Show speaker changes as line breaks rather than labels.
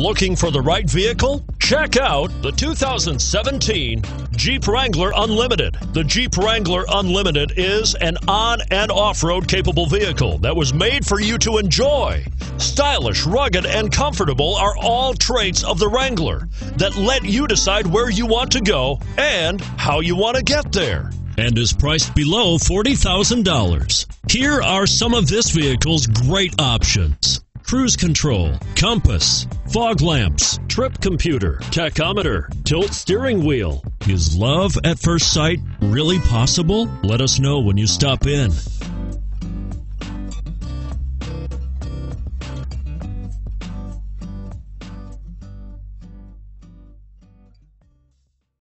Looking for the right vehicle? Check out the 2017 Jeep Wrangler Unlimited. The Jeep Wrangler Unlimited is an on and off road capable vehicle that was made for you to enjoy. Stylish, rugged, and comfortable are all traits of the Wrangler that let you decide where you want to go and how you want to get there. And is priced below $40,000. Here are some of this vehicle's great options cruise control, compass, fog lamps, trip computer, tachometer, tilt steering wheel. Is love at first sight really possible? Let us know when you stop in.